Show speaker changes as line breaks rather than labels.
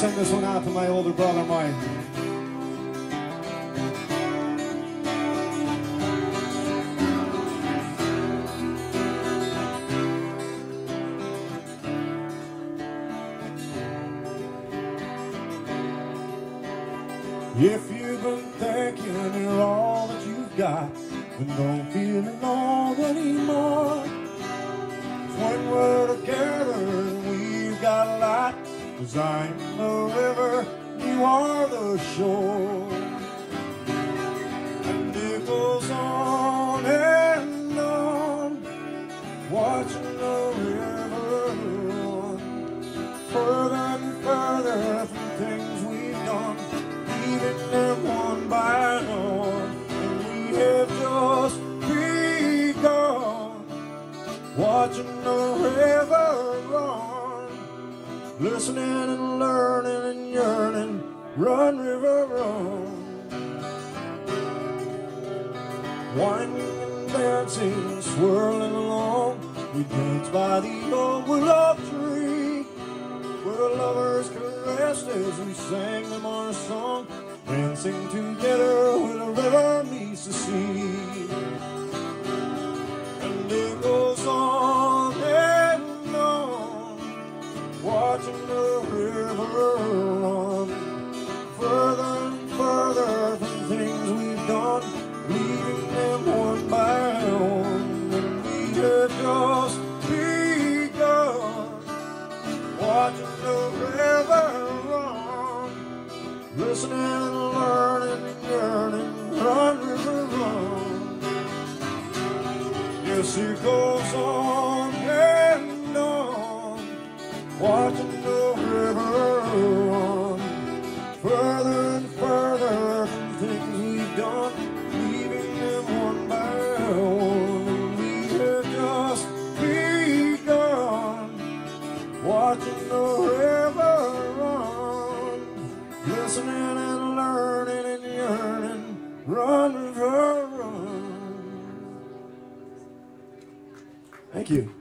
send this one out to my older brother, Mike. If you've been thinking you're all that you've got, then don't feel alone anymore. When we're together, we've got a lot. Cause I'm the river, you are the shore. And it goes on and on, watching the river run. Further and further from things we've done, leaving them one by one. And we have just begun, watching the river run, listening and learning and yearning. Run, river, run. Winding and dancing, swirling along, we dance by the old willow tree, where the lovers caressed as we sang them our song, dancing together where the river meets the sea. Watching the river run further and further from things we've done, leaving them one by one. And we have just begun, watching the river run, listening and learning and yearning. Run, river, run. Yes, it goes on watching the river run further and further from things we've done, leaving them one by one. We have just begun, watching the river run, listening and learning and yearning. Run, river, run. Thank you.